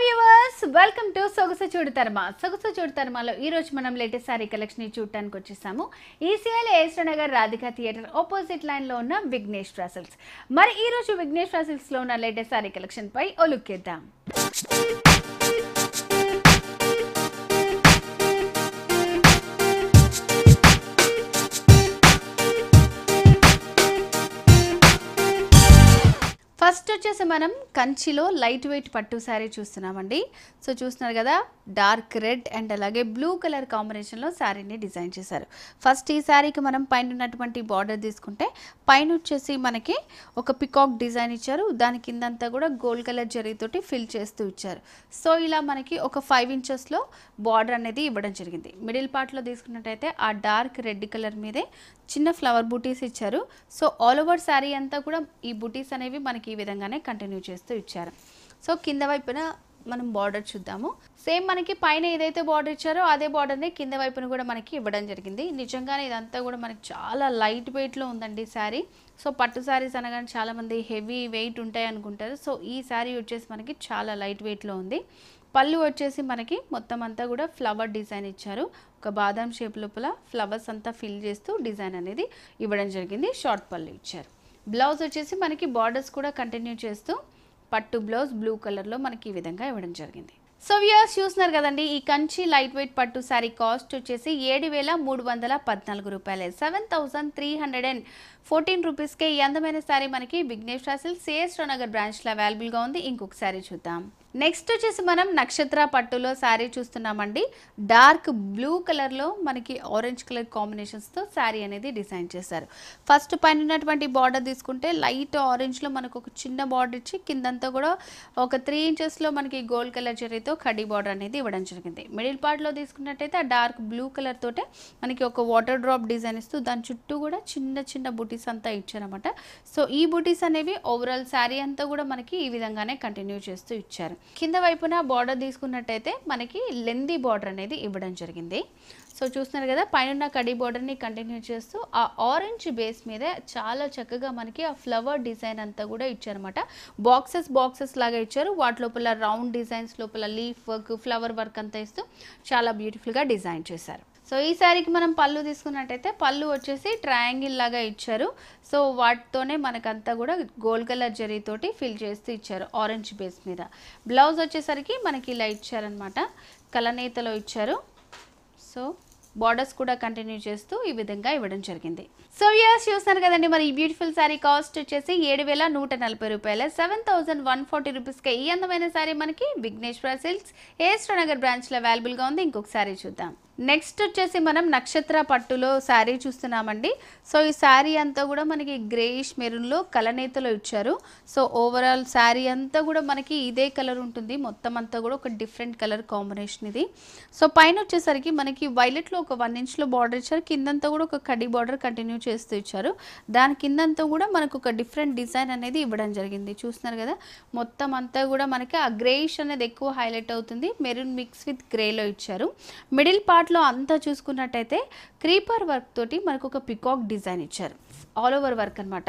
Viewers welcome to సొగసు చూడతర్మ సొగసు చూడతర్మలో ఈ రోజు మనం లేటెస్ట్ సారీ కలెక్షన్ చూడటానికి వచ్చేసాము ఈసీఎల్ ఏస్టర్ నగర్ రాధికా థియేటర్ ఆపోజిట్ లైన్లో ఉన్న విఘ్నేష్ ట్రాసెల్స్ మరి ఈ రోజు విఘ్నేష్ ట్రాసెల్స్లో ఉన్న లేటెస్ట్ సారీ కలెక్షన్ పై ఓ లుక్ ఇద్దాం ఫస్ట్ వచ్చేసి మనం కంచిలో లైట్ వెయిట్ పట్టు శారీ చూస్తున్నామండి. సో చూస్తున్నారు కదా డార్క్ రెడ్ అండ్ అలాగే బ్లూ కలర్ కాంబినేషన్లో శారీని డిజైన్ చేశారు. ఫస్ట్ ఈ శారీకి మనం పైన ఉన్నటువంటి బార్డర్ తీసుకుంటే పైన వచ్చేసి మనకి ఒక పికాక్ డిజైన్ ఇచ్చారు. దాని కిందంతా కూడా గోల్డ్ కలర్ జరీతోటి ఫిల్ చేస్తూ ఇచ్చారు. సో ఇలా మనకి ఒక ఫైవ్ ఇంచెస్లో బార్డర్ అనేది ఇవ్వడం జరిగింది. మిడిల్ పార్ట్లో తీసుకున్నట్టయితే ఆ డార్క్ రెడ్ కలర్ మీదే చిన్న ఫ్లవర్ బూటీస్ ఇచ్చారు. సో ఆల్ ఓవర్ శారీ అంతా కూడా ఈ బూటీస్ అనేవి మనకి ఈ విధంగానే కంటిన్యూ చేస్తూ ఇచ్చారు. సో కింద వైపున మనం బార్డర్ చూద్దాము. సేమ్ మనకి పైన ఏదైతే బార్డర్ ఇచ్చారో అదే బార్డర్ని కింద వైపున కూడా మనకి ఇవ్వడం జరిగింది. నిజంగానే ఇదంతా కూడా మనకి చాలా లైట్ వెయిట్లో ఉందండి శారీ. సో పట్టు శారీస్ అనగానే చాలామంది హెవీ వెయిట్ ఉంటాయి అనుకుంటారు. సో ఈ శారీ వచ్చేసి మనకి చాలా లైట్ వెయిట్లో ఉంది. పళ్ళు వచ్చేసి మనకి మొత్తం అంతా కూడా ఫ్లవర్ డిజైన్ ఇచ్చారు. ఒక బాదం షేప్ లోపల ఫ్లవర్స్ అంతా ఫిల్ చేస్తూ డిజైన్ అనేది ఇవ్వడం జరిగింది. షార్ట్ పళ్ళు ఇచ్చారు. బ్లౌజ్ వచ్చేసి మనకి బార్డర్స్ కూడా కంటిన్యూ చేస్తూ పట్టు బ్లౌజ్ బ్లూ కలర్లో మనకి ఈ విధంగా ఇవ్వడం జరిగింది. సో వ్యూయర్స్ చూస్తున్నారు కదండి ఈ కంచి లైట్ వెయిట్ పట్టు శారీ కాస్ట్ వచ్చేసి ఏడు వేల మూడు వందల పద్నాలుగు రూపాయలే. Seven thousand three hundred and fourteen రూపీస్కే ఈ అందమైన శారీ మనకి విఘ్నేశ్వర రాసిల్ సిఎస్ నగర్ బ్రాంచ్లో అవైలబుల్గా ఉంది. ఇంకొక శారీ చూద్దాం. నెక్స్ట్ వచ్చేసి మనం నక్షత్ర పట్టులో శారీ చూస్తున్నామండి. డార్క్ బ్లూ కలర్లో మనకి ఆరెంజ్ కలర్ కాంబినేషన్స్తో శారీ అనేది డిజైన్ చేశారు. ఫస్ట్ పైన ఉన్నటువంటి బార్డర్ తీసుకుంటే లైట్ ఆరెంజ్లో మనకు ఒక చిన్న బార్డర్ ఇచ్చి కిందంతా కూడా ఒక త్రీ ఇంచెస్లో మనకి గోల్డ్ కలర్ జరీతో కడీ బార్డర్ అనేది ఇవ్వడం జరిగింది. మిడిల్ పార్ట్లో తీసుకున్నట్టయితే ఆ డార్క్ బ్లూ కలర్ తోటే మనకి ఒక వాటర్ డ్రాప్ డిజైన్ ఇస్తూ దాని చుట్టూ కూడా చిన్న చిన్న బుటీస్ అంతా ఇచ్చారనమాట సో ఈ బుటీస్ అనేవి ఓవరాల్ శారీ అంతా కూడా మనకి ఈ విధంగానే కంటిన్యూ చేస్తూ ఇచ్చారు. కింద వైపున బార్డర్ తీసుకున్నట్టయితే మనకి లెందీ బార్డర్ అనేది ఇవ్వడం జరిగింది. సో చూస్తున్నారు కదా పైన కడీ బార్డర్ని కంటిన్యూ చేస్తూ ఆ ఆరెంజ్ బేస్ మీద చాలా చక్కగా మనకి ఆ ఫ్లవర్ డిజైన్ అంతా కూడా ఇచ్చారనమాట బాక్సెస్ బాక్సెస్ లాగా ఇచ్చారు. వాటి లోపల రౌండ్ డిజైన్స్ లోపల లీఫ్ వర్క్ ఫ్లవర్ వర్క్ అంతా ఇస్తూ చాలా బ్యూటిఫుల్గా డిజైన్ చేశారు. సో ఈ శారీకి మనం పళ్ళు తీసుకున్నట్టయితే పళ్ళు వచ్చేసి ట్రయాంగిల్ లాగా ఇచ్చారు. సో వాటితోనే మనకంతా కూడా గోల్డ్ కలర్ జరీతోటి ఫిల్ చేస్తూ ఇచ్చారు ఆరెంజ్ బేస్ మీద. బ్లౌజ్ వచ్చేసరికి మనకి ఇలా ఇచ్చారనమాట కలనేతలో ఇచ్చారు. సో బార్డర్స్ కూడా కంటిన్యూ చేస్తూ ఈ విధంగా ఇవ్వడం జరిగింది. సో ఇయర్స్ చూస్తున్నారు కదండి మరి ఈ బ్యూటిఫుల్ శారీ కాస్ట్ వచ్చేసి ఏడు వేల నూట నలభై రూపాయలు సెవెన్ థౌసండ్ వన్ ఫార్టీ రూపీస్కి ఈ అందమైన శారీ మనకి విఘ్నేశ్వర సిల్క్స్ ఏస్ట్రో నగర్ బ్రాంచ్లో అవైలబుల్గా ఉంది. ఇంకొక శారీ చూద్దాం. నెక్స్ట్ వచ్చేసి మనం నక్షత్ర పట్టులో శారీ చూస్తున్నామండి. సో ఈ శారీ అంతా కూడా మనకి గ్రేయిష్ మెరూన్లో కలనేతలో ఇచ్చారు. సో ఓవరాల్ శారీ అంతా కూడా మనకి ఇదే కలర్ ఉంటుంది. మొత్తం అంతా కూడా ఒక డిఫరెంట్ కలర్ కాంబినేషన్ ఇది. సో పైన వచ్చేసరికి మనకి వైలెట్లో ఒక వన్ ఇంచ్లో బార్డర్ ఇచ్చారు. కిందంతా కూడా ఒక కడి బార్డర్ కంటిన్యూ చేస్తూ ఇచ్చారు. దాని కిందంతా కూడా మనకు ఒక డిఫరెంట్ డిజైన్ అనేది ఇవ్వడం జరిగింది. చూస్తున్నారు కదా? మొత్తం అంతా కూడా మనకి ఆ గ్రేయిష్ అనేది ఎక్కువ హైలైట్ అవుతుంది. మెరూన్ మిక్స్ విత్ గ్రేలో ఇచ్చారు. మిడిల్ పార్ట్ దాంట్లో అంతా చూసుకున్నట్టయితే క్రీపర్ వర్క్ తోటి మనకు ఒక పికాక్ డిజైన్ ఇచ్చారు. ఆల్ ఓవర్ వర్క్ అనమాట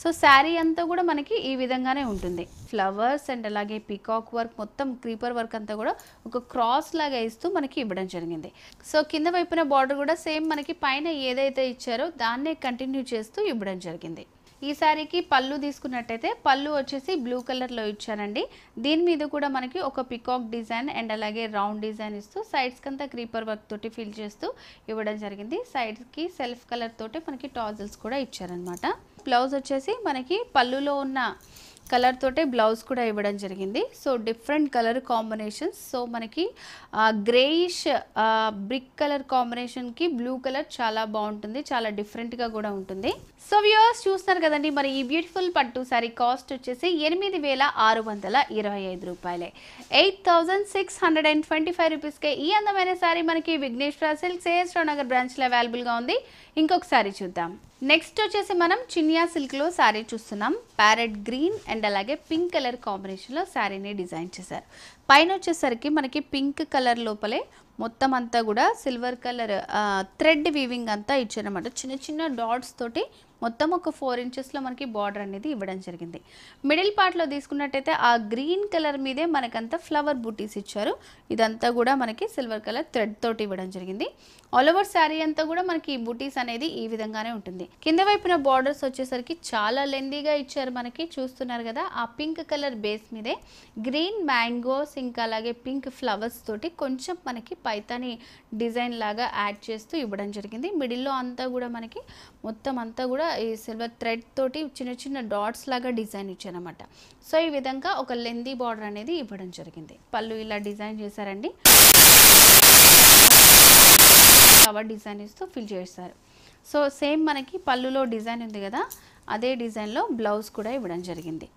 సో శారీ అంతా కూడా మనకి ఈ విధంగానే ఉంటుంది. ఫ్లవర్స్ అండ్ అలాగే పికాక్ వర్క్ మొత్తం క్రీపర్ వర్క్ అంతా కూడా ఒక క్రాస్ లాగా ఇస్తూ మనకి ఇవ్వడం జరిగింది. సో కింద వైపున బార్డర్ కూడా సేమ్ మనకి పైన ఏదైతే ఇచ్చారో దాన్నే కంటిన్యూ చేస్తూ ఇవ్వడం జరిగింది. ఈ శారీకి పళ్ళు తీసుకున్నట్టయితే పళ్ళు వచ్చేసి బ్లూ కలర్లో ఇచ్చానండి. దీని మీద కూడా మనకి ఒక పికాక్ డిజైన్ అండ్ అలాగే రౌండ్ డిజైన్ ఇస్తూ సైడ్స్కి అంతా క్రీపర్ వర్క్ తోటి ఫిల్ చేస్తూ ఇవ్వడం జరిగింది. సైడ్స్కి సెల్ఫ్ కలర్ తోటి మనకి టాజల్స్ కూడా ఇచ్చారనమాట బ్లౌజ్ వచ్చేసి మనకి పళ్ళులో ఉన్న కలర్ తోటే బ్లౌజ్ కూడా ఇవ్వడం జరిగింది. So different colour combinations. So మనకి గ్రేయిష్ బ్రిక్ కలర్ కాంబినేషన్కి బ్లూ కలర్ చాలా బాగుంటుంది. చాలా డిఫరెంట్గా కూడా ఉంటుంది. సో వ్యూవర్స్ చూస్తున్నారు కదండి మరి ఈ బ్యూటిఫుల్ పట్టు సారీ కాస్ట్ వచ్చేసి ఎనిమిది వేల ఆరు వందల ఇరవై ఐదు రూపాయలే. Eight thousand six hundred and twenty five రూపీస్కే ఈ అందమైన సారీ మనకి విఘ్నేశ్వర సిల్క్ సేఎస్ నగర్ బ్రాంచ్లో అవైలబుల్గా ఉంది. ఇంకొకసారి చూద్దాం. నెక్స్ట్ వచ్చేసి మనం చినియా సిల్క్లో శారీ చూస్తున్నాం. ప్యారెట్ గ్రీన్ అండ్ అలాగే పింక్ కలర్ కాంబినేషన్లో శారీని డిజైన్ చేశారు. పైన వచ్చేసరికి మనకి పింక్ కలర్ లోపలే మొత్తం అంతా కూడా సిల్వర్ కలర్ థ్రెడ్ వీవింగ్ అంతా ఇచ్చారనమాట చిన్న చిన్న డాట్స్ తోటి మొత్తం ఒక ఫోర్ ఇంచెస్లో మనకి బార్డర్ అనేది ఇవ్వడం జరిగింది. మిడిల్ పార్ట్లో తీసుకున్నట్టయితే ఆ గ్రీన్ కలర్ మీదే మనకంతా ఫ్లవర్ బూటీస్ ఇచ్చారు. ఇదంతా కూడా మనకి సిల్వర్ కలర్ థ్రెడ్ తోటి ఇవ్వడం జరిగింది. ఆల్ ఓవర్ శారీ అంతా కూడా మనకి ఈ బుటీస్ అనేది ఈ విధంగానే ఉంటుంది. కింద వైపున బార్డర్స్ వచ్చేసరికి చాలా లెందీగా ఇచ్చారు మనకి చూస్తున్నారు కదా ఆ పింక్ కలర్ బేస్ మీదే గ్రీన్ మ్యాంగోస్ ఇంకా అలాగే పింక్ ఫ్లవర్స్ తోటి కొంచెం మనకి పైతాని డిజైన్ లాగా యాడ్ చేస్తూ ఇవ్వడం జరిగింది. మిడిల్లో అంతా కూడా మనకి మొత్తం అంతా కూడా ఈ సిల్వర్ థ్రెడ్ తోటి చిన్న చిన్న డాట్స్ లాగా డిజైన్ ఇచ్చారనమాట సో ఈ విధంగా ఒక లెందీ బార్డర్ అనేది ఇవ్వడం జరిగింది. పళ్ళు ఇలా డిజైన్ చేశారండి. ఫ్లవర్ డిజైన్ ఇస్తూ ఫిల్ చేస్తారు. సో సేమ్ మనకి పళ్ళులో డిజైన్ ఉంది కదా అదే డిజైన్లో బ్లౌజ్ కూడా ఇవ్వడం జరిగింది.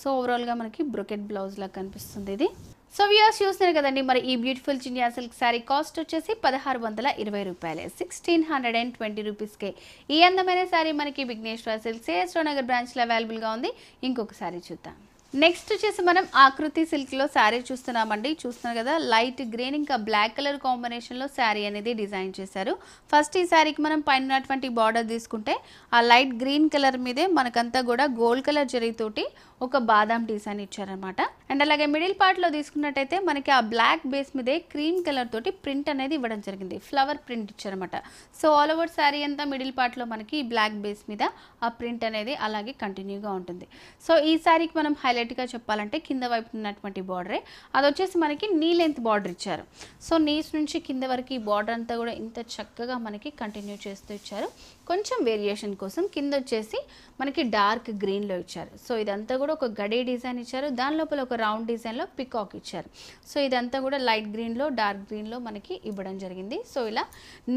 సో ఓవరాల్గా మనకి బ్రొకెట్ బ్లౌజ్ లాగా కనిపిస్తుంది ఇది. సో వ్యూయర్స్ చూస్తున్నారు కదండి మరి ఈ beautiful zinnia silk sari cost వచ్చేసి పదహారు వందల ఇరవై రూపాయలే. సిక్స్టీన్ హండ్రెడ్ అండ్ ట్వంటీ రూపీస్కే ఈ అందమైన శారీ మనకి విఘ్నేశ్వర సిల్క్ సిఎస్ నగర్ బ్రాంచ్లో అవైలబుల్గా ఉంది. ఇంకొక శారీ చూద్దాం. నెక్స్ట్ వచ్చేసి మనం ఆకృతి సిల్క్లో శారీ చూస్తున్నామండి. చూస్తున్నారు కదా లైట్ గ్రీన్ ఇంకా బ్లాక్ కలర్ కాంబినేషన్లో శారీ అనేది డిజైన్ చేశారు. ఫస్ట్ ఈ శారీకి మనం పైన ఉన్నటువంటి బార్డర్ తీసుకుంటే ఆ లైట్ గ్రీన్ కలర్ మీదే మనకంతా కూడా గోల్డ్ కలర్ జరీతోటి ఒక బాదాం డిజైన్ ఇచ్చారనమాట అండ్ అలాగే మిడిల్ పార్ట్లో తీసుకున్నట్టయితే మనకి ఆ బ్లాక్ బేస్ మీదే క్రీమ్ కలర్ తోటి ప్రింట్ అనేది ఇవ్వడం జరిగింది. ఫ్లవర్ ప్రింట్ ఇచ్చారనమాట సో ఆల్ ఓవర్ శారీ అంతా మిడిల్ పార్ట్లో మనకి బ్లాక్ బేస్ మీద ఆ ప్రింట్ అనేది అలాగే కంటిన్యూగా ఉంటుంది. సో ఈ శారీకి మనం హైలైట్గా చెప్పాలంటే కింద వైపు ఉన్నటువంటి బార్డరే. అది వచ్చేసి మనకి నీ లెంత్ బార్డర్ ఇచ్చారు. సో నీస్ నుంచి కింద వరకు ఈ బార్డర్ అంతా కూడా ఇంత చక్కగా మనకి కంటిన్యూ చేస్తూ ఇచ్చారు. కొంచెం వేరియేషన్ కోసం కింద వచ్చేసి మనకి డార్క్ గ్రీన్లో ఇచ్చారు. సో ఇదంతా కూడా ఒక గడే డిజైన్ ఇచ్చారు. దాని లోపల ఒక రౌండ్ డిజైన్లో పికాక్ ఇచ్చారు. సో ఇదంతా కూడా లైట్ గ్రీన్లో డార్క్ గ్రీన్లో మనకి ఇవ్వడం జరిగింది. సో ఇలా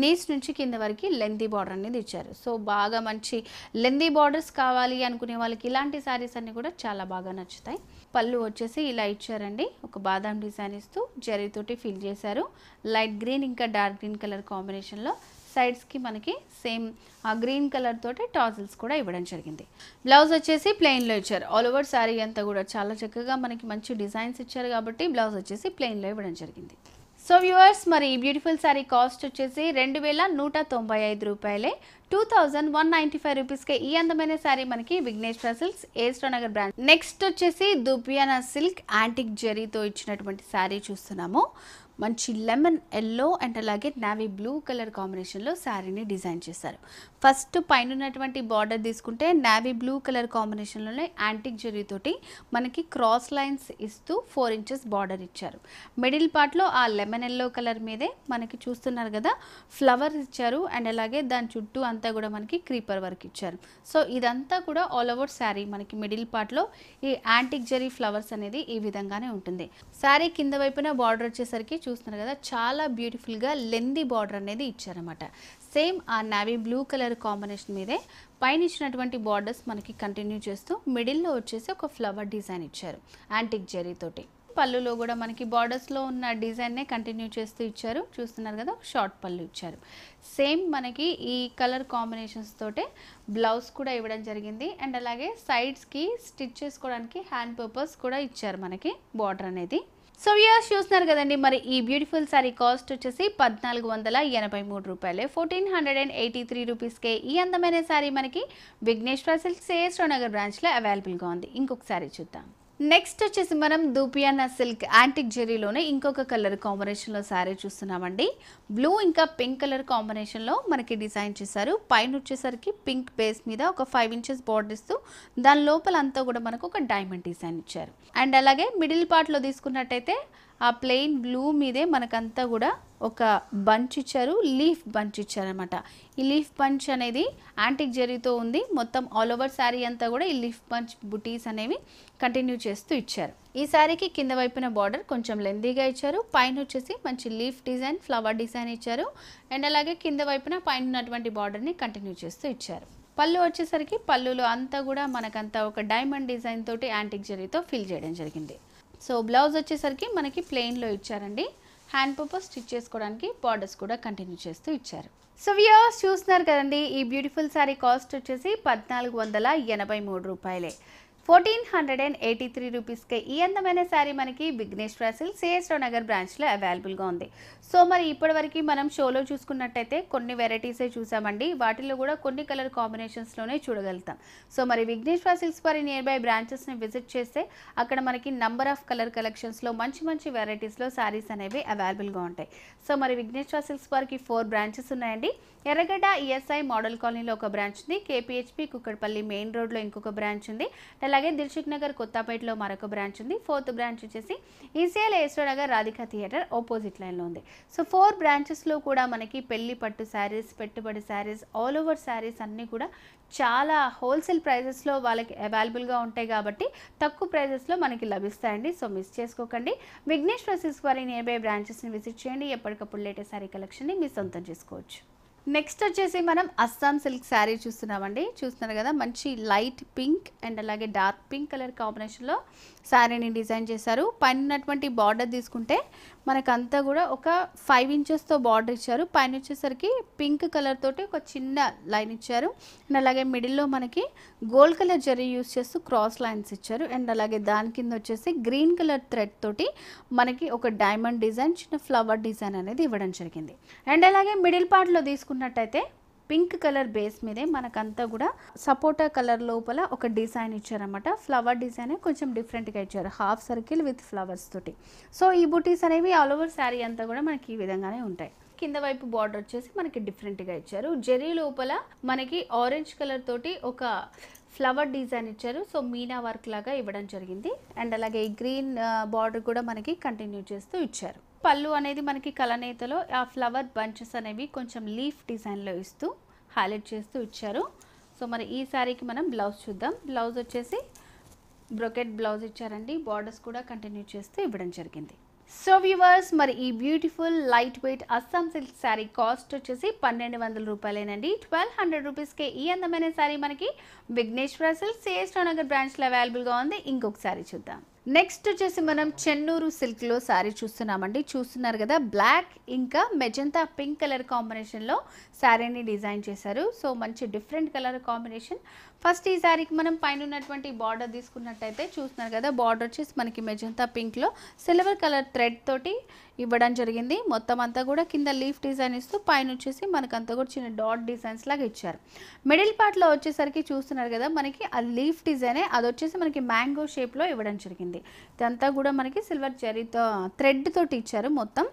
నీస్ నుంచి కింద వరకు లెందీ బార్డర్ అనేది ఇచ్చారు. సో బాగా మంచి లెందీ బార్డర్స్ కావాలి అనుకునే వాళ్ళకి ఇలాంటి శారీస్ అన్నీ కూడా చాలా బాగా నచ్చుతాయి. పళ్ళు వచ్చేసి ఇలా ఇచ్చారండి. ఒక బాదాం డిజైన్ ఇస్తూ జరీతోటి ఫిల్ చేశారు. లైట్ గ్రీన్ ఇంకా డార్క్ గ్రీన్ కలర్ కాంబినేషన్లో సైడ్స్కి మనకి సేమ్ ఆ గ్రీన్ కలర్ తోటి టాజిల్స్ కూడా ఇవ్వడం జరిగింది. బ్లౌజ్ వచ్చేసి ప్లెయిన్లో ఇచ్చారు. ఆల్ ఓవర్ శారీ అంతా కూడా చాలా చక్కగా మనకి మంచి డిజైన్స్ ఇచ్చారు కాబట్టి బ్లౌజ్ వచ్చేసి ప్లెయిన్లో ఇవ్వడం జరిగింది. సో వ్యూవర్స్ మరి ఈ బ్యూటిఫుల్ శారీ కాస్ట్ వచ్చేసి రెండు వేల నూట తొంభై ఐదు రూపాయలే. Two thousand one ninety five రూపీస్కే ఈ అందమైన శారీ మనకి విఘ్నేశ్వర సిల్క్స్ ఏస్ట్రో నగర్ బ్రాండ్ నెక్స్ట్ వచ్చేసి దుపియానా సిల్క్ యాంటిక్ జెరీతో ఇచ్చినటువంటి శారీ చూస్తున్నాము. మంచి లెమన్ ఎల్లో అండ్ అలాగే నావీ బ్లూ కలర్ కాంబినేషన్లో శారీని డిజైన్ చేశారు. ఫస్ట్ పైన ఉన్నటువంటి బార్డర్ తీసుకుంటే నావీ బ్లూ కలర్ కాంబినేషన్లోనే యాంటిక్ జరీతోటి మనకి క్రాస్ లైన్స్ ఇస్తూ ఫోర్ ఇంచెస్ బార్డర్ ఇచ్చారు. మిడిల్ పార్ట్లో ఆ లెమన్ ఎల్లో కలర్ మీదే మనకి చూస్తున్నారు కదా ఫ్లవర్స్ ఇచ్చారు అండ్ అలాగే దాని చుట్టూ అంతా కూడా మనకి క్రీపర్ వర్క్ ఇచ్చారు. సో ఇదంతా కూడా ఆల్ ఓవర్ శారీ మనకి మిడిల్ పార్ట్లో ఈ యాంటిక్ జరీ ఫ్లవర్స్ అనేది ఈ విధంగానే ఉంటుంది. శారీ కింద వైపున బార్డర్ వచ్చేసరికి చూస్తున్నారు కదా చాలా బ్యూటిఫుల్గా లెందీ బార్డర్ అనేది ఇచ్చారనమాట సేమ్ ఆ నావీ బ్లూ కలర్ కాంబినేషన్ మీదే పైన ఇచ్చినటువంటి బార్డర్స్ మనకి కంటిన్యూ చేస్తూ మిడిల్లో వచ్చేసి ఒక ఫ్లవర్ డిజైన్ ఇచ్చారు యాంటిక్ జరీతోటి పళ్ళులో కూడా మనకి బార్డర్స్లో ఉన్న డిజైన్నే కంటిన్యూ చేస్తూ ఇచ్చారు. చూస్తున్నారు కదా షార్ట్ పళ్ళు ఇచ్చారు. సేమ్ మనకి ఈ కలర్ కాంబినేషన్స్ తోటే బ్లౌజ్ కూడా ఇవ్వడం జరిగింది. అండ్ అలాగే సైడ్స్కి స్టిచ్ చేసుకోవడానికి హ్యాండ్ పర్పస్ కూడా ఇచ్చారు మనకి బార్డర్ అనేది. సో వ్యూస్ చూస్తున్నారు కదండి మరి ఈ బ్యూటిఫుల్ సారీ కాస్ట్ వచ్చేసి పద్నాలుగు వందల ఎనభై మూడు రూపాయలే. Fourteen hundred and eighty three రూపీస్కే ఈ అందమైన శారీ మనకి విఘ్నేశ్వర సిల్క్ సేస్ట్రో నగర్ బ్రాంచ్లో అవైలబుల్గా ఉంది. ఇంకొక శారీ చూద్దాం. నెక్స్ట్ వచ్చేసి మనం దూపియానా సిల్క్ యాంటిక్ జెరీలోనే ఇంకొక కలర్ కాంబినేషన్లో శారీ చూస్తున్నామండి. బ్లూ ఇంకా పింక్ కలర్ కాంబినేషన్లో మనకి డిజైన్ చేశారు. పైన వచ్చేసరికి పింక్ బేస్ మీద ఒక ఫైవ్ ఇంచెస్ బార్డర్ ఇస్తూ దాని లోపల అంతా కూడా మనకు ఒక డైమండ్ డిజైన్ ఇచ్చారు. అండ్ అలాగే మిడిల్ పార్ట్లో తీసుకున్నట్టయితే ఆ ప్లెయిన్ బ్లూ మీదే మనకంతా కూడా ఒక బంచ్ ఇచ్చారు లీఫ్ బంచ్ ఇచ్చారనమాట ఈ లీఫ్ బంచ్ అనేది యాంటిక్ జరీతో ఉంది. మొత్తం ఆల్ ఓవర్ శారీ అంతా కూడా ఈ లీఫ్ బంచ్ బుటీస్ అనేవి కంటిన్యూ చేస్తూ ఇచ్చారు. ఈ శారీకి కింద వైపున బార్డర్ కొంచెం లెందీగా ఇచ్చారు. పైన వచ్చేసి మంచి లీఫ్ డిజైన్ ఫ్లవర్ డిజైన్ ఇచ్చారు. అండ్ అలాగే కింద వైపున పైన ఉన్నటువంటి బార్డర్ని కంటిన్యూ చేస్తూ ఇచ్చారు. పళ్ళు వచ్చేసరికి పళ్ళులో అంతా కూడా మనకంతా ఒక డైమండ్ డిజైన్ తోటి యాంటిక్ జరీతో ఫిల్ చేయడం జరిగింది. సో బ్లౌజ్ వచ్చేసరికి మనకి ప్లెయిన్లో ఇచ్చారండి. హ్యాండ్ పర్పస్ స్టిచ్ చేసుకోవడానికి బార్డర్స్ కూడా కంటిన్యూ చేస్తూ ఇచ్చారు. సో వ్యూవర్స్ చూస్తున్నారు కదండి ఈ బ్యూటిఫుల్ శారీ కాస్ట్ వచ్చేసి పద్నాలుగు వందల ఎనభై మూడు రూపాయలే. Fourteen hundred and eighty three రూపీస్కే ఈ అందమైన శారీ మనకి విఘ్నేశ్వర సిల్క్ సిఎస్రావు నగర్ బ్రాంచ్లో అవైలబుల్గా ఉంది. సో మరి ఇప్పటివరకు మనం షోలో చూసుకున్నట్టయితే కొన్ని వెరైటీసే చూసామండి. వాటిలో కూడా కొన్ని కలర్ కాంబినేషన్స్లోనే చూడగలుగుతాం. సో మరి విఘ్నేశ్వర సిల్క్స్ వారి నియర్ బై బ్రాంచెస్ని విజిట్ చేస్తే అక్కడ మనకి నంబర్ ఆఫ్ కలర్ కలెక్షన్స్లో మంచి మంచి వెరైటీస్లో శారీస్ అనేవి అవైలబుల్గా ఉంటాయి. సో మరి విఘ్నేశ్వర సిల్క్స్ వారికి ఫోర్ బ్రాంచెస్ ఉన్నాయండి. ఎర్రగడ్డ ఈఎస్ఐ మోడల్ కాలనీలో ఒక బ్రాంచ్ ఉంది. కేపీహెచ్పి కుక్కడపల్లి మెయిన్ రోడ్లో ఇంకొక బ్రాంచ్ ఉంది. అలాగే దిల్షుక్ నగర్ కొత్తపేటలో మరొక బ్రాంచ్ ఉంది. ఫోర్త్ బ్రాంచ్ వచ్చేసి ఈసీఎల్ ఏశ్వర నగర్ రాధికా థియేటర్ ఆపోజిట్ లైన్లో ఉంది. సో ఫోర్ బ్రాంచెస్లో కూడా మనకి పెళ్ళి పట్టు శారీస్ పెట్టుబడి శారీస్ ఆల్ ఓవర్ శారీస్ అన్నీ కూడా చాలా హోల్సేల్ ప్రైజెస్లో వాళ్ళకి అవైలబుల్గా ఉంటాయి కాబట్టి తక్కువ ప్రైజెస్లో మనకి లభిస్తాయండి. సో మిస్ చేసుకోకండి. విఘ్నేశ్వర సిల్క్స్ వారి నియర్ బై బ్రాంచెస్ని విజిట్ చేయండి. ఎప్పటికప్పుడు లేటెస్ట్ శారీ కలెక్షన్ని మీ సొంతం చేసుకోవచ్చు. నెక్స్ట్ వచ్చేసి మనం అస్సాం సిల్క్ శారీ చూస్తున్నామండి. చూస్తున్నారు కదా మంచి లైట్ పింక్ అండ్ అలాగే డార్క్ పింక్ కలర్ కాంబినేషన్లో శారీని డిజైన్ చేశారు. పైన ఉన్నటువంటి బార్డర్ తీసుకుంటే మనకంతా కూడా ఒక ఫైవ్ ఇంచెస్తో బార్డర్ ఇచ్చారు. పైన వచ్చేసరికి పింక్ కలర్ తోటి ఒక చిన్న లైన్ ఇచ్చారు. అండ్ అలాగే మిడిల్లో మనకి గోల్డ్ కలర్ జరీ యూస్ చేస్తూ క్రాస్ లైన్స్ ఇచ్చారు. అండ్ అలాగే దాని కింద వచ్చేసి గ్రీన్ కలర్ థ్రెడ్ తోటి మనకి ఒక డైమండ్ డిజైన్ చిన్న ఫ్లవర్ డిజైన్ అనేది ఇవ్వడం జరిగింది. అండ్ అలాగే మిడిల్ పార్ట్లో తీసుకున్నట్టయితే పింక్ కలర్ బేస్ మీదే మనకంతా కూడా సపోటా కలర్ లోపల ఒక డిజైన్ ఇచ్చారన్నమాట. ఫ్లవర్ డిజైన్ కొంచెం డిఫరెంట్గా ఇచ్చారు. హాఫ్ సర్కిల్ విత్ ఫ్లవర్స్ తోటి. సో ఈ బుటీస్ అనేవి ఆల్ ఓవర్ శారీ అంతా కూడా మనకి ఈ విధంగానే ఉంటాయి. కింద వైపు బార్డర్ వచ్చేసి మనకి డిఫరెంట్గా ఇచ్చారు. జెరీ లోపల మనకి ఆరెంజ్ కలర్ తోటి ఒక ఫ్లవర్ డిజైన్ ఇచ్చారు. సో మీనా వర్క్ లాగా ఇవ్వడం జరిగింది. అండ్ అలాగే ఈ గ్రీన్ బార్డర్ uh, కూడా మనకి కంటిన్యూ చేస్తూ ఇచ్చారు. పళ్ళు అనేది మనకి కలనేతలో ఆ ఫ్లవర్ బంచెస్ అనేవి కొంచెం లీఫ్ డిజైన్లో ఇస్తూ హైలైట్ చేస్తూ ఇచ్చారు. సో మరి ఈ శారీకి మనం బ్లౌజ్ చూద్దాం. బ్లౌజ్ వచ్చేసి బ్రొకెట్ బ్లౌజ్ ఇచ్చారండి. బార్డర్స్ కూడా కంటిన్యూ చేస్తూ ఇవ్వడం జరిగింది. సో వ్యూవర్స్ మరి ఈ beautiful light weight Assam silk sari cost వచ్చేసి పన్నెండు వందల రూపాయలేనండి. ట్వెల్వ్ హండ్రెడ్ రూపీస్కే ఈ అందమైన శారీ మనకి విఘ్నేశ్వర సిల్క్ సిఎస్ నగర్ బ్రాంచ్లో అవైలబుల్గా ఉంది. ఇంకొక శారీ చూద్దాం. నెక్స్ట్ వచ్చేసి మనం చెన్నూరు సిల్క్లో శారీ చూస్తున్నామండి. చూస్తున్నారు కదా బ్లాక్ ఇంకా మెజంతా పింక్ కలర్ కాంబినేషన్లో శారీని డిజైన్ చేశారు. సో మంచి డిఫరెంట్ కలర్ కాంబినేషన్ ఫస్ట్ ఈ శారీకి మనం పైన ఉన్నటువంటి బార్డర్ తీసుకున్నట్టయితే చూస్తున్నారు కదా బార్డర్ వచ్చేసి మనకి మెజంతా పింక్లో సిల్వర్ కలర్ థ్రెడ్ తోటి ఇవ్వడం జరిగింది. మొత్తం అంతా కూడా కింద లీఫ్ డిజైన్ ఇస్తూ పైన వచ్చేసి మనకంతా కూడా చిన్న డాట్ డిజైన్స్ లాగా ఇచ్చారు. మిడిల్ పార్ట్లో వచ్చేసరికి చూస్తున్నారు కదా మనకి ఆ లీఫ్ డిజైనే అది వచ్చేసి మనకి మ్యాంగో షేప్లో ఇవ్వడం జరిగింది. ఇదంతా కూడా మనకి సిల్వర్ జరీతో థ్రెడ్ తోటి ఇచ్చారు మొత్తం.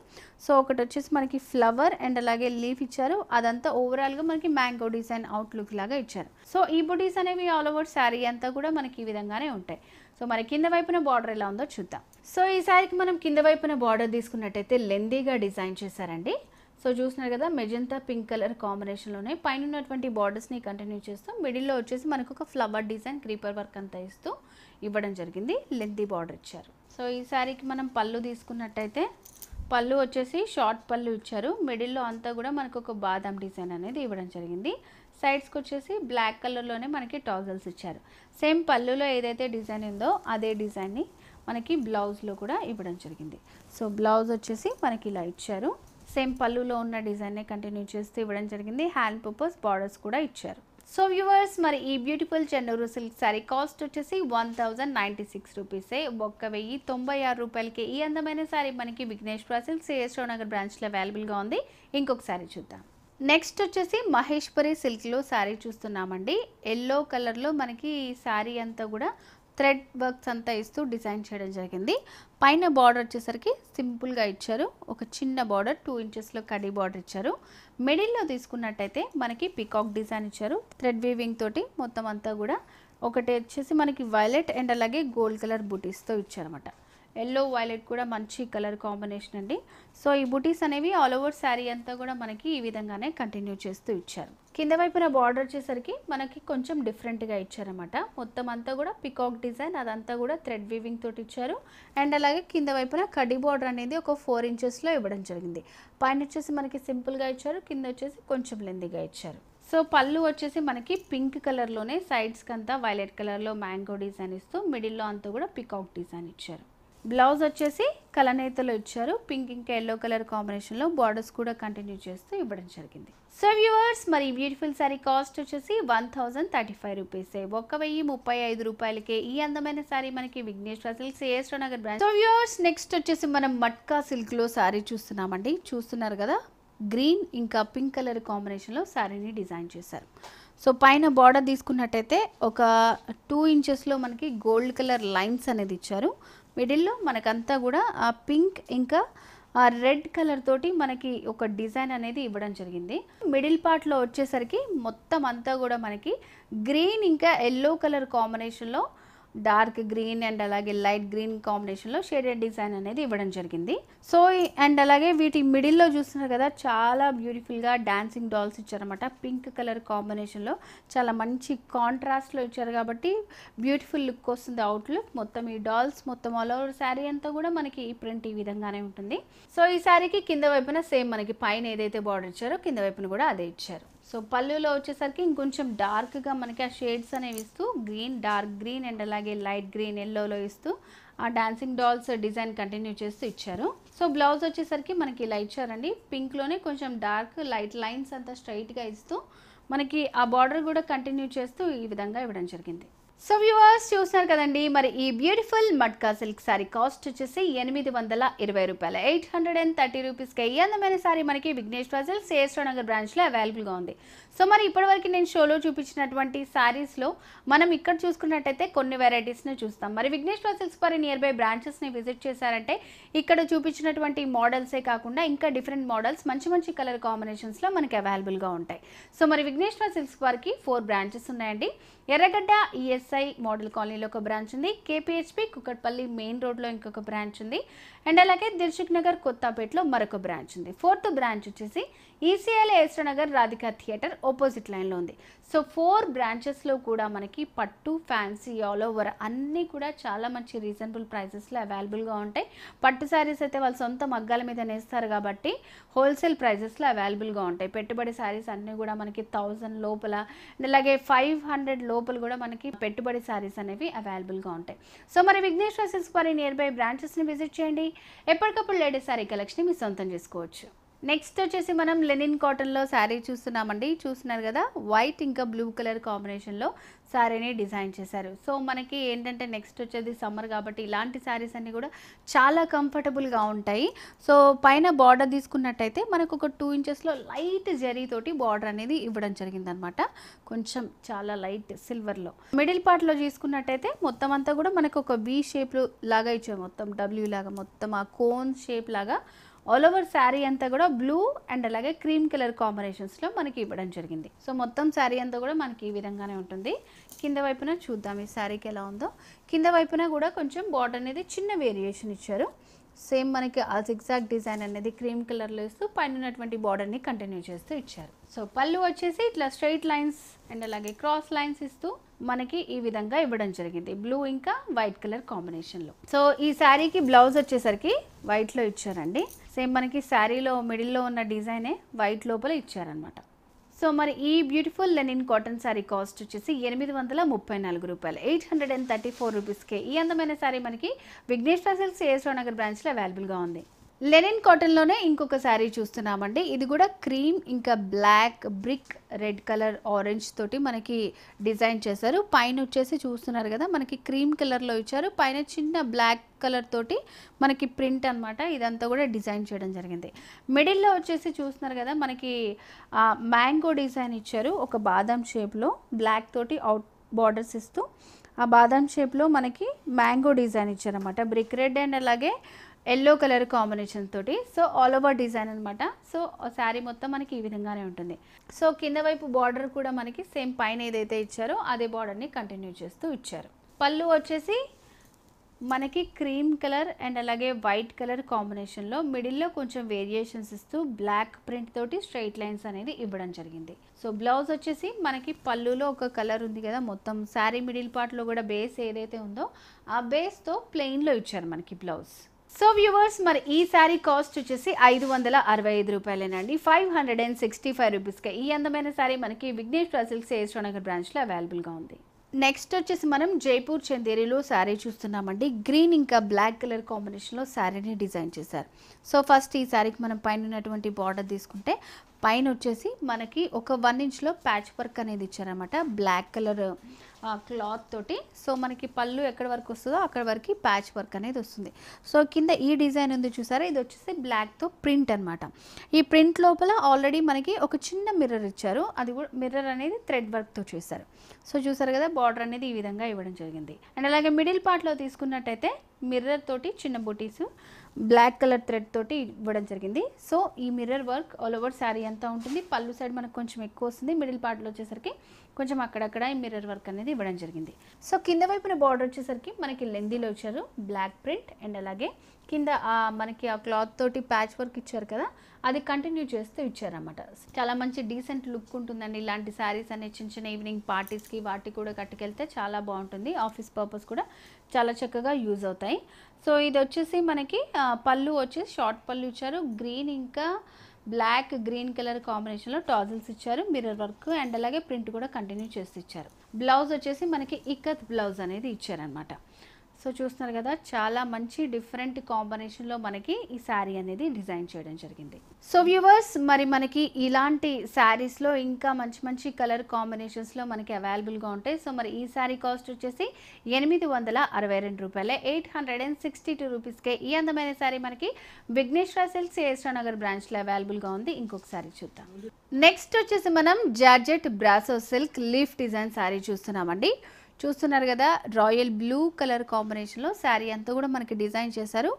సో ఒకటి వచ్చేసి మనకి ఫ్లవర్ అండ్ అలాగే లీఫ్ ఇచ్చారు. అదంతా ఓవరాల్గా మనకి మ్యాంగో డిజైన్ అవుట్లుక్ లాగా ఇచ్చారు. సో ఈ బుటీస్ అనేవి ఆల్ ఓవర్ శారీ అంతా కూడా మనకి ఈ విధంగానే ఉంటాయి. సో మరి కింద వైపున బార్డర్ ఎలా ఉందో చూద్దాం. సో ఈ శారీకి మనం కింద వైపున బార్డర్ తీసుకున్నట్టయితే లెందీగా డిజైన్ చేశారండి. సో చూసినారు కదా మెజంతా పింక్ కలర్ కాంబినేషన్లోనే పైన ఉన్నటువంటి బార్డర్స్ని కంటిన్యూ చేస్తూ మిడిల్లో వచ్చేసి మనకు ఒక ఫ్లవర్ డిజైన్ క్రీపర్ వర్క్ అంతా ఇస్తూ ఇవ్వడం జరిగింది. లెంతీ బార్డర్ ఇచ్చారు. సో ఈ శారీకి మనం పళ్ళు తీసుకున్నట్టయితే పళ్ళు వచ్చేసి షార్ట్ పళ్ళు ఇచ్చారు. మిడిల్లో అంతా కూడా మనకు ఒక బాదం డిజైన్ అనేది ఇవ్వడం జరిగింది. సైడ్స్కి వచ్చేసి బ్లాక్ కలర్లోనే మనకి టాజల్స్ ఇచ్చారు. సేమ్ పళ్ళులో ఏదైతే డిజైన్ ఉందో అదే డిజైన్ని మనకి బ్లౌజ్లో కూడా ఇవ్వడం జరిగింది. సో బ్లౌజ్ వచ్చేసి మనకి ఇలా ఇచ్చారు. సేమ్ పళ్ళులో ఉన్న డిజైన్నే కంటిన్యూ చేస్తూ ఇవ్వడం జరిగింది. హ్యాండ్ పర్పస్ బార్డర్స్ కూడా ఇచ్చారు. సో వ్యూవర్స్ మరి ఈ beautiful Chennur silk sari cost వచ్చేసి వన్ థౌజండ్ నైంటీ సిక్స్ రూపీసే ఒక్క వెయ్యి తొంభై ఆరు రూపాయలకి ఈ అందమైన శారీ మనకి విఘ్నేశ్వర సిల్క్ సిఎస్ నగర్ బ్రాంచ్లో అవైలబుల్గా ఉంది. ఇంకొక శారీ చూద్దాం. నెక్స్ట్ వచ్చేసి మహేశ్వరి సిల్క్లో శారీ చూస్తున్నామండి. ఎల్లో కలర్లో మనకి ఈ శారీ అంతా కూడా థ్రెడ్ వర్క్స్ అంతా ఇస్తూ డిజైన్ చేయడం జరిగింది. పైన బార్డర్ వచ్చేసరికి సింపుల్గా ఇచ్చారు. ఒక చిన్న బార్డర్ టూ ఇంచెస్లో కడీ బార్డర్ ఇచ్చారు. మిడిల్లో తీసుకున్నట్టయితే మనకి పికాక్ డిజైన్ ఇచ్చారు. థ్రెడ్ వీవింగ్ తోటి మొత్తం అంతా కూడా ఒకటి వచ్చేసి మనకి వైలెట్ అండ్ అలాగే గోల్డ్ కలర్ బుటీస్తో ఇచ్చారన్నమాట. ఎల్లో వైలెట్ కూడా మంచి కలర్ కాంబినేషన్ అండి. సో ఈ బుటీస్ అనేవి ఆల్ ఓవర్ శారీ అంతా కూడా మనకి ఈ విధంగానే కంటిన్యూ చేస్తూ ఇచ్చారు. కింద వైపున బార్డర్ వచ్చేసరికి మనకి కొంచెం డిఫరెంట్గా ఇచ్చారనమాట మొత్తం అంతా కూడా పికాక్ డిజైన్ అదంతా కూడా థ్రెడ్ వీవింగ్ తోటి ఇచ్చారు. అండ్ అలాగే కింద వైపున కడి బార్డర్ అనేది ఒక ఫోర్ ఇంచెస్లో ఇవ్వడం జరిగింది. పైన వచ్చేసి మనకి సింపుల్గా ఇచ్చారు కింద వచ్చేసి కొంచెం లెందిగా ఇచ్చారు. సో పళ్ళు వచ్చేసి మనకి పింక్ కలర్లోనే సైడ్స్కి అంతా వైలెట్ కలర్లో మ్యాంగో డిజైన్ ఇస్తూ మిడిల్లో అంతా కూడా పికాక్ డిజైన్ ఇచ్చారు. బ్లౌజ్ వచ్చేసి కలనేతలో ఇచ్చారు. పింక్ ఇంకా ఎల్లో కలర్ కాంబినేషన్లో బార్డర్స్ కూడా కంటిన్యూ చేస్తూ ఇవ్వడం జరిగింది. సో వ్యూవర్స్ మరి బ్యూటిఫుల్ సారీ కాస్ట్ వచ్చేసి వన్ థౌజండ్ థర్టీ ఫైవ్ రూపీసే ఒక్క వెయ్యి ముప్పై ఐదు రూపాయలకే ఈ అందమైన శారీ మనకి Vighneshwara silk సిఎస్ట్రో Nagar branch so viewers next వచ్చేసి మనం మట్కా సిల్క్లో శారీ చూస్తున్నామండి. చూస్తున్నారు కదా? గ్రీన్ ఇంకా పింక్ కలర్ కాంబినేషన్లో శారీని డిజైన్ చేశారు. సో పైన బార్డర్ తీసుకున్నట్టయితే ఒక టూ ఇంచెస్లో మనకి గోల్డ్ కలర్ లైన్స్ అనేది ఇచ్చారు. మిడిల్లో మనకంతా కూడా ఆ పింక్ ఇంకా ఆ రెడ్ కలర్ తోటి మనకి ఒక డిజైన్ అనేది ఇవ్వడం జరిగింది. మిడిల్ పార్ట్లో వచ్చేసరికి మొత్తం అంతా కూడా మనకి గ్రీన్ ఇంకా ఎల్లో కలర్ కాంబినేషన్లో డార్క్ గ్రీన్ అండ్ అలాగే లైట్ గ్రీన్ కాంబినేషన్లో షేడెడ్ డిజైన్ అనేది ఇవ్వడం జరిగింది. సో అండ్ అలాగే వీటి మిడిల్లో చూస్తున్నారు కదా చాలా బ్యూటిఫుల్గా డాన్సింగ్ డాల్స్ ఇచ్చారనమాట పింక్ కలర్ కాంబినేషన్లో చాలా మంచి కాంట్రాస్ట్లో ఇచ్చారు కాబట్టి బ్యూటిఫుల్ లుక్ వస్తుంది అవుట్లుక్. మొత్తం ఈ డాల్స్ మొత్తం ఆల్ ఓవర్ శారీ అంతా కూడా మనకి ఈ ప్రింట్ ఈ విధంగానే ఉంటుంది. సో ఈ శారీకి కింద వైపున సేమ్ మనకి పైన ఏదైతే బార్డర్ ఇచ్చారో కింద వైపున కూడా అదే ఇచ్చారు. సో పళ్ళులో వచ్చేసరికి ఇంకొంచెం డార్క్గా మనకి ఆ షేడ్స్ అనేవి ఇస్తూ గ్రీన్ డార్క్ గ్రీన్ అండ్ అలాగే లైట్ గ్రీన్ ఎల్లోలో ఇస్తూ ఆ డాన్సింగ్ డాల్స్ డిజైన్ కంటిన్యూ చేస్తూ ఇచ్చారు. సో బ్లౌజ్ వచ్చేసరికి మనకి ఇలా ఇచ్చారండి పింక్లోనే కొంచెం డార్క్ లైట్ లైన్స్ అంతా స్ట్రైట్గా ఇస్తూ మనకి ఆ బార్డర్ కూడా కంటిన్యూ చేస్తూ ఈ విధంగా ఇవ్వడం జరిగింది. సో వ్యూవర్స్ చూస్తున్నారు కదండి మరి ఈ beautiful matka silk sari cost వచ్చేసి ఎనిమిది వందల ఇరవై రూపాయలు. ఎయిట్ హండ్రెడ్ అండ్ థర్టీ రూపీస్కి ఈ అందమైన సారీ మనకి విఘ్నేశ్వర సిల్క్ సిఎస్ట్రో నగర్ బ్రాంచ్లో అవైలబుల్గా ఉంది. సో మరి ఇప్పటివరకు నేను షోలో చూపించినటువంటి సారీస్లో మనం ఇక్కడ చూసుకున్నట్టయితే కొన్ని వెరైటీస్ని చూస్తాం. మరి విఘ్నేశ్వర సిల్క్స్ వారి నియర్ బై బ్రాంచెస్ని విజిట్ చేశారంటే ఇక్కడ చూపించినటువంటి మోడల్సే కాకుండా ఇంకా డిఫరెంట్ మోడల్స్ మంచి మంచి కలర్ కాంబినేషన్స్లో మనకి అవైలబుల్గా ఉంటాయి. సో మరి విఘ్నేశ్వర సిల్క్స్ వారికి ఫోర్ బ్రాంచెస్ ఉన్నాయండి. ఎర్రగడ్డ ఈఎస్ఐ మోడల్ కాలనీలో ఒక బ్రాంచ్ ఉంది. కేపీహెచ్పి కుక్కట్పల్లి మెయిన్ రోడ్లో ఇంకొక బ్రాంచ్ ఉంది. అండ్ అలాగే దిల్సుఖ్ నగర్ కొత్తపేటలో మరొక బ్రాంచ్ ఉంది. ఫోర్త్ బ్రాంచ్ వచ్చేసి ECL Nagar Radhika theatre opposite లైన్లో ఉంది. సో ఫోర్ బ్రాంచెస్లో కూడా మనకి పట్టు ఫ్యాన్సీ ఆల్ ఓవర్ అన్నీ కూడా చాలా మంచి రీజనబుల్ ప్రైసెస్లో అవైలబుల్గా ఉంటాయి. పట్టు శారీస్ అయితే వాళ్ళ సొంత మగ్గాల మీద నేస్తారు కాబట్టి హోల్సేల్ ప్రైజెస్లో అవైలబుల్గా ఉంటాయి. పెట్టుబడి శారీస్ అన్నీ కూడా మనకి థౌజండ్ లోపల అలాగే ఫైవ్ హండ్రెడ్ లోపల కూడా మనకి పెట్టుబడి శారీస్ అనేవి అవైలబుల్గా ఉంటాయి. సో మరి విఘ్నేశ్వర సిల్స్ వారి నియర్ బై బ్రాంచెస్ని విజిట్ చేయండి. ఎప్పటికప్పుడు లేడీస్ శారీ కలెక్షన్ మీ సొంతం చేసుకోవచ్చు. నెక్స్ట్ వచ్చేసి మనం లెనిన్ కాటన్లో శారీ చూస్తున్నామండి. చూస్తున్నారు కదా వైట్ ఇంకా బ్లూ కలర్ కాంబినేషన్లో శారీని డిజైన్ చేశారు. సో మనకి ఏంటంటే నెక్స్ట్ వచ్చేది సమ్మర్ కాబట్టి ఇలాంటి శారీస్ అన్నీ కూడా చాలా కంఫర్టబుల్గా ఉంటాయి. సో పైన బార్డర్ తీసుకున్నట్టయితే మనకు ఒక టూ ఇంచెస్లో లైట్ జరీతోటి బార్డర్ అనేది ఇవ్వడం జరిగిందనమాట కొంచెం చాలా లైట్ సిల్వర్లో మిడిల్ పార్ట్లో తీసుకున్నట్టయితే మొత్తం అంతా కూడా మనకు ఒక వి షేప్ లాగా ఇచ్చాము మొత్తం డబ్ల్యూ లాగా మొత్తం ఆ కోన్ షేప్ లాగా ఆల్ ఓవర్ శారీ అంతా కూడా బ్లూ అండ్ అలాగే క్రీమ్ కలర్ కాంబినేషన్స్లో మనకి ఇవ్వడం జరిగింది. సో మొత్తం శారీ అంతా కూడా మనకి ఈ విధంగానే ఉంటుంది. కింద వైపున చూద్దాం ఈ శారీకి ఎలా ఉందో. కింద వైపున కూడా కొంచెం బార్డర్ అనేది చిన్న వేరియేషన్ ఇచ్చారు. సేమ్ మనకి ఆ జిగ్జాగ్ డిజైన్ అనేది క్రీమ్ కలర్లో ఇస్తూ పైన ఉన్నటువంటి బార్డర్ని కంటిన్యూ చేస్తూ ఇచ్చారు. సో పళ్ళు వచ్చేసి ఇట్లా స్ట్రైట్ లైన్స్ అండ్ అలాగే క్రాస్ లైన్స్ ఇస్తూ మనకి ఈ విధంగా ఇవ్వడం జరిగింది. బ్లూ ఇంకా వైట్ కలర్ కాంబినేషన్లో సో ఈ శారీకి బ్లౌజ్ వచ్చేసరికి వైట్లో ఇచ్చారండి. సేమ్ మనకి శారీలో మిడిల్లో ఉన్న డిజైనే వైట్ లోపల ఇచ్చారనమాట సో మరి ఈ beautiful linen cotton sari cost వచ్చేసి ఎనిమిది వందల ముప్పై నాలుగు రూపాయలు. Eight hundred and thirty four రూపీస్కే ఈ అందమైన శారీ మనకి విఘ్నేశ్వర సిల్క్స్ ఏఎస్రావు నగర్ బ్రాంచ్లో అవైలబుల్గా ఉంది. లెనిన్ కాటన్లోనే ఇంకొక శారీ చూస్తున్నామండి. ఇది కూడా క్రీమ్ ఇంకా black brick red colour orange తోటి మనకి డిజైన్ చేశారు. పైన వచ్చేసి చూస్తున్నారు కదా మనకి క్రీమ్ కలర్లో ఇచ్చారు. పైన చిన్న బ్లాక్ కలర్ తోటి మనకి ప్రింట్ అన్నమాట. ఇదంతా కూడా డిజైన్ చేయడం జరిగింది. మిడిల్లో వచ్చేసి చూస్తున్నారు కదా మనకి మ్యాంగో డిజైన్ ఇచ్చారు. ఒక బాదం షేప్లో బ్లాక్ తోటి అవుట్ బార్డర్స్ ఇస్తూ ఆ బాదం షేప్లో మనకి మ్యాంగో డిజైన్ ఇచ్చారన్నమాట. బ్రిక్ రెడ్ అండ్ అలాగే ఎల్లో కలర్ కాంబినేషన్ తోటి. సో ఆల్ ఓవర్ డిజైన్ అనమాట సో శారీ మొత్తం మనకి ఈ విధంగానే ఉంటుంది. సో కింద వైపు బార్డర్ కూడా మనకి సేమ్ పైన ఏదైతే ఇచ్చారో అదే బార్డర్ని కంటిన్యూ చేస్తూ ఇచ్చారు. పళ్ళు వచ్చేసి మనకి క్రీమ్ కలర్ అండ్ అలాగే వైట్ కలర్ కాంబినేషన్లో మిడిల్లో కొంచెం వేరియేషన్స్ ఇస్తూ బ్లాక్ ప్రింట్ తోటి స్ట్రైట్ లైన్స్ అనేది ఇవ్వడం జరిగింది. సో బ్లౌజ్ వచ్చేసి మనకి పళ్ళులో ఒక కలర్ ఉంది కదా మొత్తం శారీ మిడిల్ పార్ట్లో కూడా బేస్ ఏదైతే ఉందో ఆ బేస్తో ప్లెయిన్లో ఇచ్చారు మనకి బ్లౌజ్ సో వ్యూవర్స్ మరి ఈ శారీ కాస్ట్ వచ్చేసి ఐదు వందల అరవై ఐదు రూపాయలేనండి. Five hundred and sixty five రూపీస్కి ఈ అందమైన శారీ మనకి విఘ్నేశ్వర సిల్క్స్ ఏశ్వనగర్ బ్రాంచ్లో అవైలబుల్గా ఉంది. నెక్స్ట్ వచ్చేసి మనం జైపూర్ చందేరిలో శారీ చూస్తున్నామండి. గ్రీన్ ఇంకా బ్లాక్ కలర్ కాంబినేషన్లో శారీని డిజైన్ చేశారు. సో ఫస్ట్ ఈ శారీకి మనం పైన ఉన్నటువంటి బార్డర్ తీసుకుంటే పైన వచ్చేసి మనకి ఒక వన్ ఇంచ్లో ప్యాచ్ వర్క్ అనేది ఇచ్చారనమాట బ్లాక్ కలర్ క్లాత్ తోటి. సో మనకి పళ్ళు ఎక్కడి వరకు వస్తుందో అక్కడ వరకు ప్యాచ్ వర్క్ అనేది వస్తుంది. సో కింద ఈ డిజైన్ ఉంది చూసారా? ఇది వచ్చేసి బ్లాక్తో ప్రింట్ అనమాట ఈ ప్రింట్ లోపల ఆల్రెడీ మనకి ఒక చిన్న మిర్రర్ ఇచ్చారు. అది కూడా మిర్రర్ అనేది థ్రెడ్ వర్క్తో చేశారు. సో చూసారు కదా బార్డర్ అనేది ఈ విధంగా ఇవ్వడం జరిగింది. అండ్ అలాగే మిడిల్ పార్ట్లో తీసుకున్నట్టయితే మిర్రర్ తోటి చిన్న బుటీస్ బ్లాక్ కలర్ థ్రెడ్ తోటి ఇవ్వడం జరిగింది. సో ఈ mirror work all over sari అంతా ఉంటుంది. పళ్ళు సైడ్ మనకు కొంచెం ఎక్కువ వస్తుంది. మిడిల్ పార్ట్లో వచ్చేసరికి కొంచెం అక్కడక్కడ ఈ మిర్రర్ వర్క్ అనేది ఇవ్వడం జరిగింది. సో కింద వైపున బార్డర్ వచ్చేసరికి మనకి లెందీలో ఇచ్చారు బ్లాక్ ప్రింట్ అండ్ అలాగే కింద మనకి ఆ క్లాత్ తోటి ప్యాచ్ వర్క్ ఇచ్చారు కదా అది కంటిన్యూ చేస్తూ ఇచ్చారన్నమాట. చాలా మంచి డీసెంట్ లుక్ ఉంటుందండి. ఇలాంటి శారీస్ అనే చిన్న చిన్న ఈవినింగ్ పార్టీస్కి వాటికి కూడా కట్టుకెళ్తే చాలా బాగుంటుంది. ఆఫీస్ పర్పస్ కూడా చాలా చక్కగా యూజ్ అవుతాయి. సో ఇది వచ్చేసి మనకి పళ్ళు వచ్చేసి షార్ట్ పళ్ళు ఇచ్చారు. గ్రీన్ ఇంకా బ్లాక్ గ్రీన్ కలర్ కాంబినేషన్లో టాజిల్స్ ఇచ్చారు. మిర్రర్ వర్క్ అండ్ అలాగే ప్రింట్ కూడా కంటిన్యూ చేసి ఇచ్చారు. బ్లౌజ్ వచ్చేసి మనకి ఇక్కత్ బ్లౌజ్ అనేది ఇచ్చారనమాట సో చూస్తున్నారు కదా చాలా మంచి డిఫరెంట్ కాంబినేషన్లో మనకి ఈ శారీ అనేది డిజైన్ చేయడం జరిగింది. సో వ్యూవర్స్ మరి మనకి ఇలాంటి శారీస్లో ఇంకా మంచి మంచి కలర్ కాంబినేషన్స్లో మనకి అవైలబుల్గా ఉంటాయి. సో మరి ఈ శారీ కాస్ట్ వచ్చేసి ఎనిమిది వందల అరవై రెండు రూపాయలే. Eight hundred and sixty two రూపీస్కే ఈ అందమైన శారీ మనకి విఘ్నేశ్వర సిల్క్స్ ఏస్ట్రా నగర్ బ్రాంచ్లో అవైలబుల్గా ఉంది. ఇంకొక శారీ చూద్దాం. నెక్స్ట్ వచ్చేసి మనం georgette brasso silk leaf design sari చూస్తున్నామండి. చూస్తున్నారు కదా రాయల్ బ్లూ కలర్ కాంబినేషన్లో శారీ అంతా కూడా మనకి డిజైన్ చేశారు.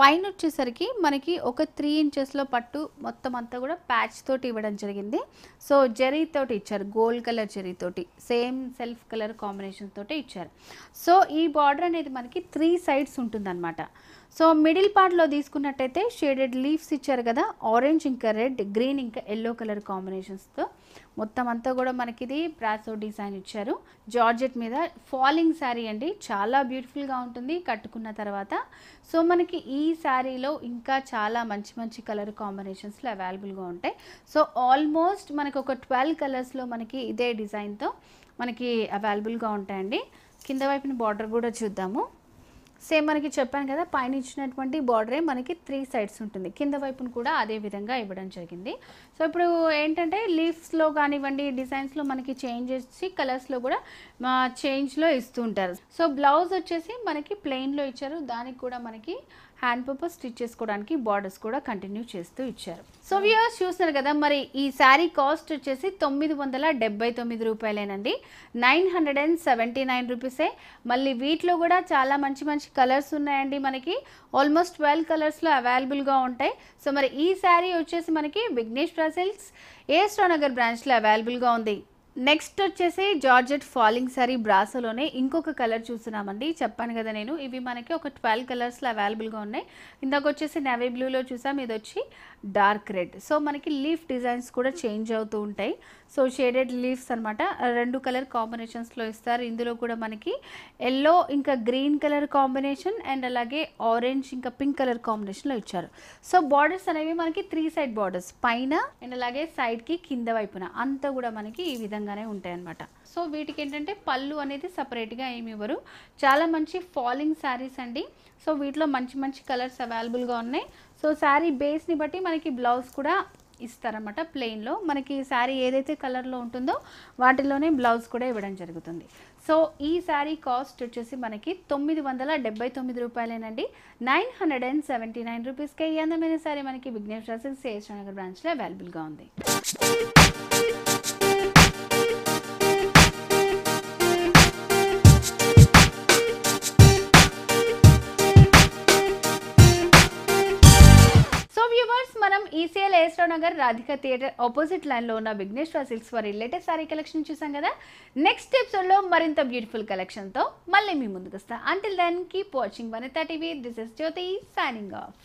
పైన వచ్చేసరికి మనకి ఒక త్రీ ఇంచెస్లో పట్టు మొత్తం అంతా కూడా ప్యాచ్ తోటి ఇవ్వడం జరిగింది. సో జరీ తోటి ఇచ్చారు గోల్డ్ కలర్ జరీ తోటి సేమ్ సెల్ఫ్ కలర్ కాంబినేషన్ తోటి ఇచ్చారు. సో ఈ బార్డర్ అనేది మనకి త్రీ సైడ్స్ ఉంటుందన్నమాట. సో మిడిల్ పార్ట్లో తీసుకున్నట్టయితే షేడెడ్ లీవ్స్ ఇచ్చారు కదా ఆరెంజ్ ఇంకా రెడ్ గ్రీన్ ఇంకా ఎల్లో కలర్ కాంబినేషన్స్తో. మొత్తం అంతా కూడా మనకి ఇది ప్రాసో డిజైన్ ఇచ్చారు. జార్జెట్ మీద ఫాలింగ్ శారీ అండి. చాలా బ్యూటిఫుల్గా ఉంటుంది కట్టుకున్న తర్వాత. సో మనకి ఈ శారీలో ఇంకా చాలా మంచి మంచి కలర్ కాంబినేషన్స్లో అవైలబుల్గా ఉంటాయి. సో ఆల్మోస్ట్ మనకు ఒక ట్వెల్వ్ కలర్స్లో మనకి ఇదే డిజైన్తో మనకి అవైలబుల్గా ఉంటాయండి. కింద వైపున బార్డర్ కూడా చూద్దాము. సేమ్ మనకి చెప్పాను కదా పైన ఇచ్చినటువంటి బార్డరే మనకి త్రీ సైడ్స్ ఉంటుంది. కింద వైపున కూడా అదే విధంగా ఇవ్వడం జరిగింది. సో ఇప్పుడు ఏంటంటే లీవ్స్లో కానివ్వండి డిజైన్స్లో మనకి చేంజ్ చేసి కలర్స్లో కూడా చేంజ్లో ఇస్తూ ఉంటారు. సో బ్లౌజ్ వచ్చేసి మనకి ప్లెయిన్లో ఇచ్చారు. దానికి కూడా మనకి హ్యాండ్ పేపర్ స్టిచ్ చేసుకోవడానికి బార్డర్స్ కూడా కంటిన్యూ చేస్తూ ఇచ్చారు. సో వ్యూయర్స్ చూస్తున్నారు కదా మరి ఈ శారీ కాస్ట్ వచ్చేసి తొమ్మిది వందల డెబ్బై తొమ్మిది రూపాయలేనండి. Nine hundred and seventy nine రూపీసే. మళ్ళీ వీటిలో కూడా చాలా మంచి మంచి కలర్స్ ఉన్నాయండి మనకి. ఆల్మోస్ట్ ట్వెల్వ్ కలర్స్లో అవైలబుల్గా ఉంటాయి. సో మరి ఈ శారీ వచ్చేసి మనకి విఘ్నేశ్వర సిల్క్స్ ఏ నగర్ బ్రాంచ్లో అవైలబుల్గా ఉంది. నెక్స్ట్ వచ్చేసి జార్జెట్ ఫాలింగ్ సారీ బ్రాసోలోనే ఇంకొక కలర్ చూస్తున్నామండి. చెప్పాను కదా నేను ఇవి మనకి ఒక ట్వెల్వ్ కలర్స్లో అవైలబుల్గా ఉన్నాయి. ఇందాక వచ్చేసి నెవీ బ్లూలో చూసాం ఇది వచ్చి డార్క్ రెడ్. సో మనకి లీఫ్ డిజైన్స్ కూడా చేంజ్ అవుతూ ఉంటాయి. సో షేడెడ్ లీవ్స్ అనమాట రెండు కలర్ కాంబినేషన్స్లో ఇస్తారు. ఇందులో కూడా మనకి ఎల్లో ఇంకా గ్రీన్ కలర్ కాంబినేషన్ అండ్ అలాగే ఆరెంజ్ ఇంకా పింక్ కలర్ కాంబినేషన్లో ఇచ్చారు. సో బార్డర్స్ అనేవి మనకి త్రీ సైడ్ బార్డర్స్ పైన అండ్ అలాగే సైడ్కి కింద వైపున. అంతా కూడా మనకి ఈ విధంగా విధంగానే ఉంటాయి అనమాట సో వీటికి ఏంటంటే పళ్ళు అనేది సపరేట్గా ఏమి ఇవ్వరు. చాలా మంచి ఫాలింగ్ శారీస్ అండి. సో వీటిలో మంచి మంచి కలర్స్ అవైలబుల్గా ఉన్నాయి. సో శారీ బేస్ని బట్టి మనకి బ్లౌజ్ కూడా ఇస్తారన్నమాట ప్లెయిన్లో. మనకి శారీ ఏదైతే కలర్లో ఉంటుందో వాటిలోనే బ్లౌజ్ కూడా ఇవ్వడం జరుగుతుంది. సో ఈ శారీ కాస్ట్ వచ్చేసి మనకి తొమ్మిది వందల డెబ్బై తొమ్మిది రూపాయలేనండి. Nine hundred and seventy nine రూపీస్కి ఈ అందమైన శారీ మనకి విఘ్నేశ్వర సింగ్ సేస్ నగర్ బ్రాంచ్లో అవైలబుల్గా ఉంది. ఈసీఎల్ ఏస్ట్రో నగర్ రాధిక థియేటర్ ఆపోజిట్ లైన్లో ఉన్న విఘ్నేశ్వర సిల్క్స్ వారి లేటెస్ట్ సారీ కలెక్షన్ చూసాం కదా. నెక్స్ట్ ఎపిసోడ్లో మరింత బ్యూటిఫుల్ కలెక్షన్తో మళ్ళీ మీ ముందుకు వస్తా. Until then keep watching Vanitha TV this is Jyothi signing off